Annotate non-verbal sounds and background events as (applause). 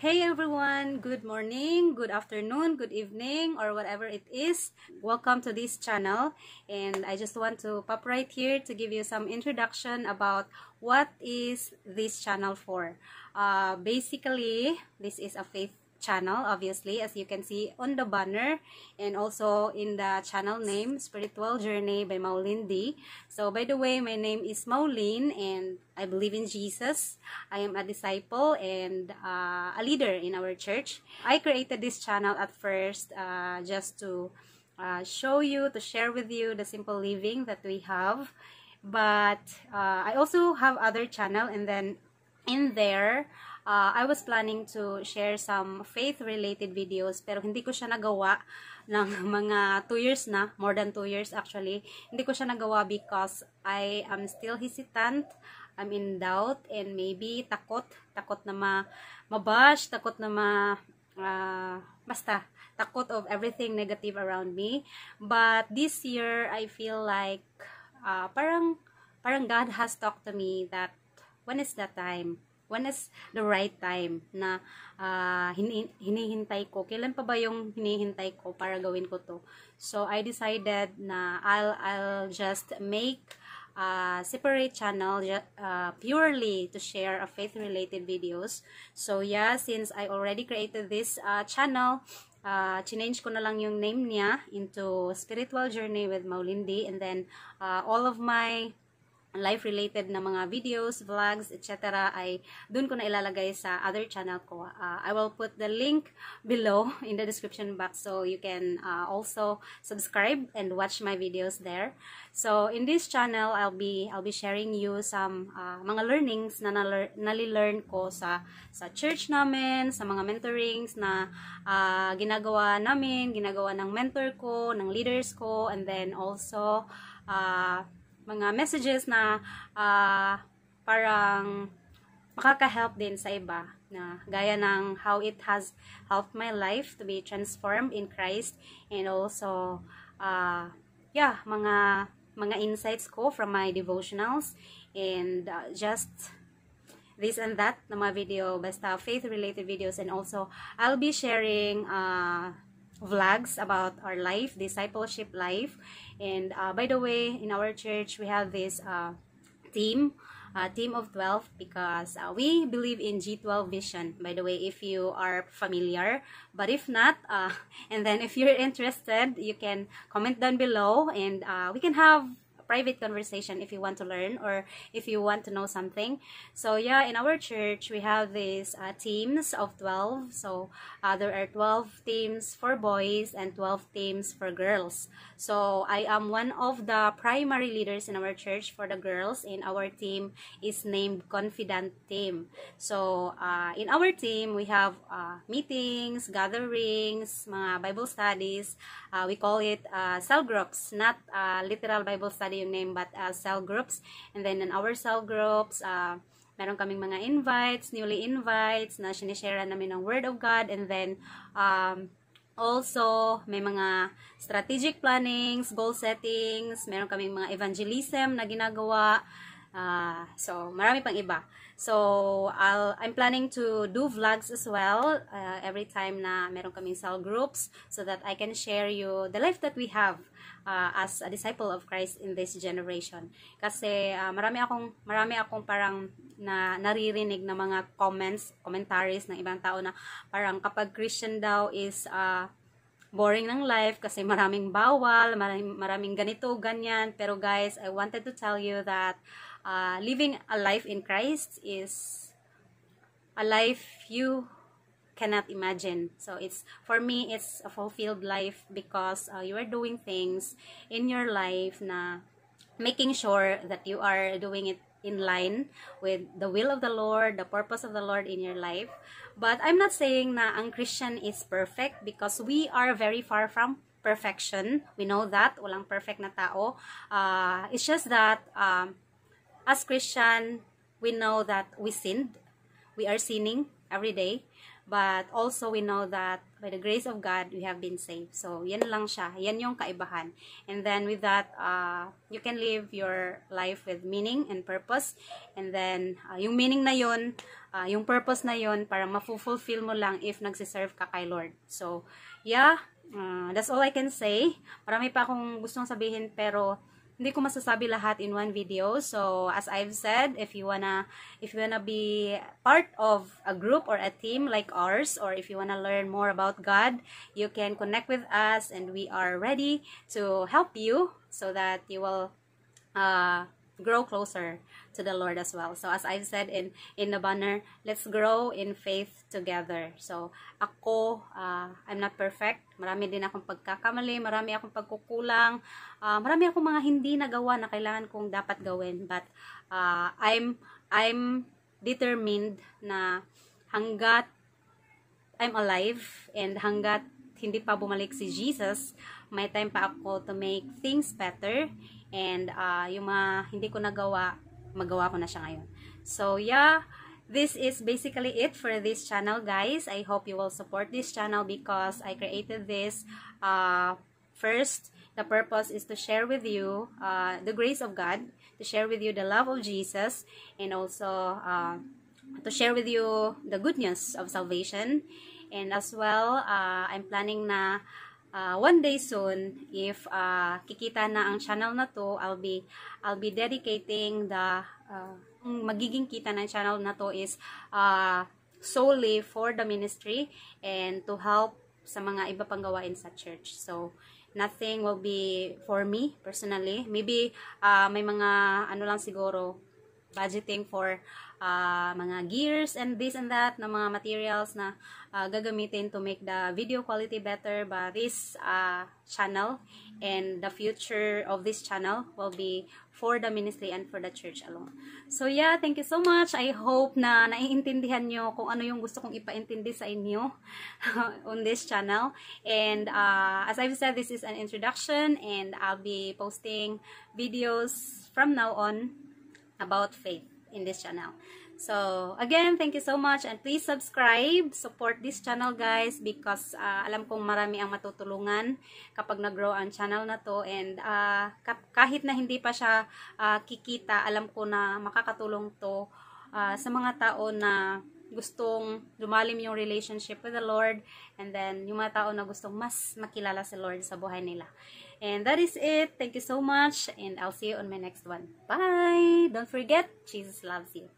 Hey everyone, good morning, good afternoon, good evening, or whatever it is. Welcome to this channel. And I just want to pop right here to give you some introduction about what is this channel for. Uh, basically, this is a faith channel obviously as you can see on the banner and also in the channel name spiritual journey by Maulin D. So by the way my name is Maulin and I believe in Jesus. I am a disciple and uh, a leader in our church. I created this channel at first uh, just to uh, show you to share with you the simple living that we have. But uh, I also have other channel and then in there uh, I was planning to share some faith-related videos pero hindi ko siya nagawa ng (laughs) mga 2 years na, more than 2 years actually. Hindi ko siya nagawa because I am still hesitant, I'm in doubt, and maybe takot, takot na ma mabash, takot na ma uh, basta, takot of everything negative around me. But this year, I feel like uh, parang parang God has talked to me that when is that time? when is the right time na uh, hinihintay ko? Kailan pa ba yung hinihintay ko para gawin ko to? So, I decided na I'll, I'll just make a separate channel uh, purely to share a faith-related videos. So, yeah, since I already created this uh, channel, uh, change ko na lang yung name niya into Spiritual Journey with Maulindi and then uh, all of my life-related na mga videos, vlogs, etc. ay dun ko na ilalagay sa other channel ko. Uh, I will put the link below (laughs) in the description box so you can uh, also subscribe and watch my videos there. So in this channel, I'll be I'll be sharing you some uh, mga learnings na nali-learn ko sa sa church namin, sa mga mentorings na uh, ginagawa namin, ginagawa ng mentor ko, ng leaders ko, and then also uh, mga messages na uh, parang makaka-help din sa iba na gaya ng how it has helped my life to be transformed in Christ and also uh, yeah, mga mga insights ko from my devotionals and uh, just this and that na mga video, basta faith-related videos and also I'll be sharing uh, vlogs about our life, discipleship life. And uh, by the way, in our church, we have this uh, team, uh, team of 12 because uh, we believe in G12 vision, by the way, if you are familiar. But if not, (laughs) uh, and then if you're interested, you can comment down below and uh, we can have private conversation if you want to learn or if you want to know something. So yeah, in our church, we have these uh, teams of 12. So uh, there are 12 teams for boys and 12 teams for girls. So I am one of the primary leaders in our church for the girls and our team is named Confident Team. So uh, in our team, we have uh, meetings, gatherings, mga Bible studies. Uh, we call it uh, cell groups, not literal Bible study yung name but uh, cell groups. And then in our cell groups, uh, meron kaming mga invites, newly invites na sinishare namin ng Word of God and then um, also may mga strategic plannings, goal settings, meron kaming mga evangelism na ginagawa. Uh, so, marami pang iba. So, I'll, I'm planning to do vlogs as well uh, every time na meron kaming cell groups so that I can share you the life that we have uh, as a disciple of Christ in this generation. Kasi uh, marami akong marami akong parang na naririnig na mga comments, commentaries ng ibang tao na parang kapag Christian daw is uh, boring ng life kasi maraming bawal, maraming, maraming ganito, ganyan. Pero guys, I wanted to tell you that uh, living a life in Christ is a life you cannot imagine. So it's for me it's a fulfilled life because uh, you are doing things in your life na making sure that you are doing it in line with the will of the Lord, the purpose of the Lord in your life. But I'm not saying na ang Christian is perfect because we are very far from perfection. We know that. Walang perfect na tao. Uh, it's just that um, as Christian, we know that we sinned. We are sinning. every day. But also, we know that by the grace of God, we have been saved. So, yan lang siya. Yan yung kaibahan. And then, with that, uh, you can live your life with meaning and purpose. And then, uh, yung meaning na yun, uh, yung purpose na yun, para mafulfill mo lang if nagsiserve ka kay Lord. So, yeah, uh, that's all I can say. Marami pa akong gustong sabihin, pero hindi ko masasabi lahat in one video. So, as I've said, if you wanna, if you wanna be part of a group or a team like ours, or if you wanna learn more about God, you can connect with us and we are ready to help you so that you will uh, grow closer to the Lord as well. So as I've said in in the banner, let's grow in faith together. So ako, uh, I'm not perfect. Marami din akong pagkakamali, marami akong pagkukulang, uh, marami akong mga hindi nagawa na kailangan kong dapat gawin. But uh, I'm I'm determined na hanggat I'm alive and hanggat hindi pa bumalik si Jesus, may time pa ako to make things better and uh, yung mga hindi ko nagawa, magawa ko na siya ngayon. So, yeah, this is basically it for this channel, guys. I hope you will support this channel because I created this uh, first. The purpose is to share with you uh, the grace of God, to share with you the love of Jesus, and also uh, to share with you the good news of salvation. And as well, uh, I'm planning na uh, one day soon, if uh, kikita na ang channel na to, I'll be, I'll be dedicating the, uh, magiging kita ng channel na to is uh, solely for the ministry and to help sa mga iba pang gawain sa church. So, nothing will be for me personally. Maybe uh, may mga ano lang siguro budgeting for uh, mga gears and this and that na mga materials na uh, gagamitin to make the video quality better but this uh, channel and the future of this channel will be for the ministry and for the church alone. So yeah, thank you so much. I hope na naiintindihan nyo kung ano yung gusto kong ipaintindi sa inyo (laughs) on this channel. And uh, as I've said, this is an introduction and I'll be posting videos from now on about faith in this channel. So, again, thank you so much and please subscribe, support this channel guys because uh, alam kong marami ang matutulungan kapag nag-grow ang channel na to and uh, kahit na hindi pa siya uh, kikita, alam ko na makakatulong to uh, sa mga tao na gustong lumalim yung relationship with the Lord and then yung mga tao na gustong mas makilala si Lord sa buhay nila. And that is it. Thank you so much and I'll see you on my next one. Bye! Don't forget, Jesus loves you.